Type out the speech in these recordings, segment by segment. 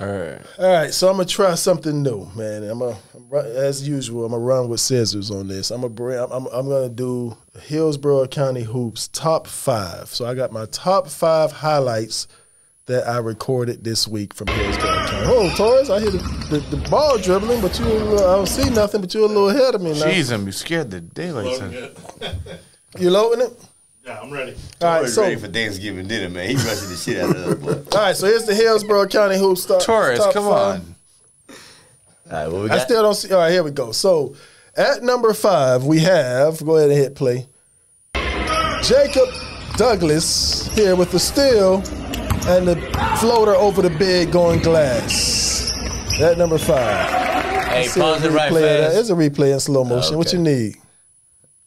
All right. All right, so I'm gonna try something new, man. I'm a, as usual. I'm gonna run with scissors on this. I'm gonna bring. I'm, I'm gonna do Hillsborough County hoops top five. So I got my top five highlights that I recorded this week from Hillsborough County. Oh, Torres, I hear the, the, the ball dribbling, but you uh, I don't see nothing. But you're a little ahead of me now. Jeez, I'm scared the daylight. You loading it? Yeah, I'm ready. All right, Torres so ready for Thanksgiving dinner, man. He rushing the shit out of us, boy. all right, so here's the Hillsborough County hoops. Top, Torres, top come five. on. All right, what we got? I still don't see. All right, here we go. So at number five, we have. Go ahead and hit play. Jacob Douglas here with the steal and the floater over the big going glass. At number five. hey, See a pause it right replay fast. There's a replay in slow motion. What Okay. you need?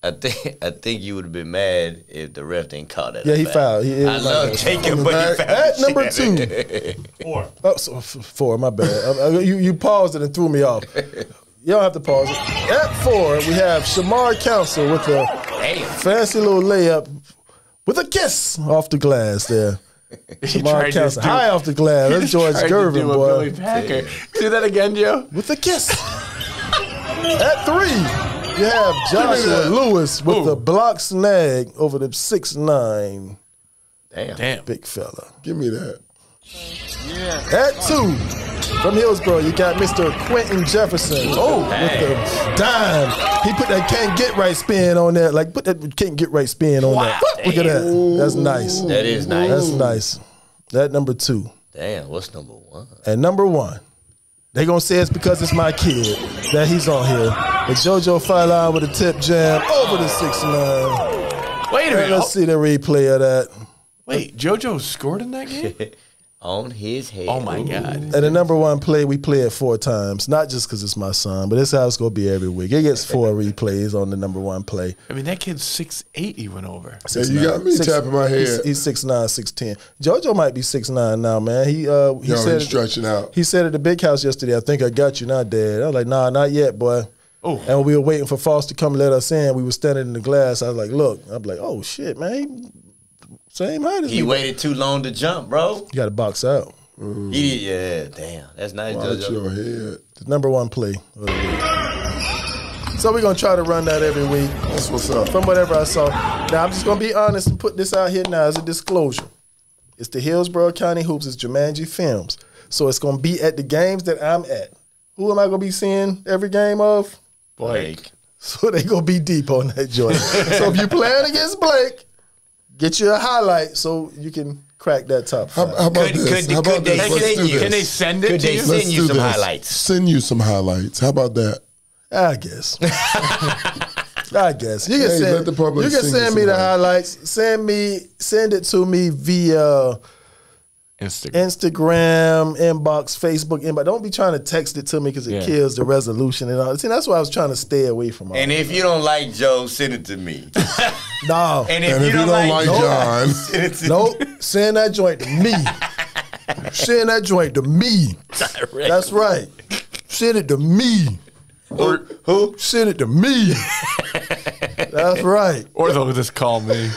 I think I think you would have been mad if the ref didn't call that. Yeah, he fouled. He- I he- love he- Jacob, but he fouled. At number shit out two. Four. Oh, so four. My bad. Uh, you you paused it and threw me off. You don't have to pause it. At four, we have Shamar Council with a Damn. fancy little layup with a kiss off the glass there. Shamar Council do- high off the glass. he That's George tried Gervin, boy. Billy Packer. Do that again, Joe. With a kiss. At three, you have Joshua Lewis with Ooh. the block snag over the six nine Damn. Damn. big fella. Give me that. Yeah. At two, from Hillsborough, you got Mr. Quentin Jefferson. Oh, with the dime. He put that can't get right spin on that. Like, put that can't get right spin on Wow. that. Look at that. That's nice. That is nice. That's nice. That number two. Damn, what's number one? And number one, they gonna say it's because it's my kid that he's on here. But JoJo Philon with a tip jam over the six nine. Wait a minute. Let's see the replay of that. Wait, JoJo scored in that game? On his head. Oh my god. And the number one play, we play it four times. Not just because it's my son, but it's how it's gonna be every week. It gets four replays on the number one play. I mean, that kid's six eight. He went over. Yeah, you got me Six- tapping my head. He's, he's six nine, six ten. JoJo might be six nine now, man. He uh he Yo, said he's stretching out. He said at the big house yesterday, I think I got you now, Dad. I was like, nah, not yet, boy. Oh. And we were waiting for Foster to come let us in, we were standing in the glass. I was like, look, I'm like, oh shit, man. He same height as He me. waited too long to jump, bro. You got to box out. He yeah, damn. That's nice, Watch JoJo. your head. The number one play of the week. So we're gonna try to run that every week. That's what's up. From whatever I saw. Now I'm just gonna be honest and put this out here now as a disclosure. It's the Hillsborough County Hoops. It's Jumanji Films. So it's gonna be at the games that I'm at. Who am I gonna be seeing every game of? Blake. So they gonna be deep on that joint. so if you playing against Blake, get you a highlight so you can crack that top How, five. how about Could- this? could- how about could they this? Let's send do you- this. Can they send it Could to they you? send Let's you some this. highlights? Send you some highlights. How about that? I guess. I guess you can Hey, send. let the public you can send me the highlights. highlights. Send me. Send it to me via Instagram. Instagram inbox, Facebook inbox. Don't be trying to text it to me because it Yeah. kills the resolution and all. See, that's why I was trying to stay away from all. And if you don't like Joe, send it to me. no, And if, And you, if don't like, Joe, John, send it to nope. Send that joint to me. Send that joint to me. Direct. That's right. Send it to me. Who? Who? Send it to me. That's right. Or they'll just call me.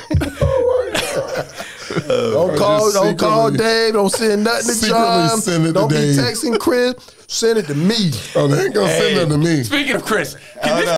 Don't call, don't call Dave. Don't send nothing to secretly John. send it don't be Dave. texting Chris. Send it to me. oh, they ain't gonna send that to me. Speaking of Chris, can this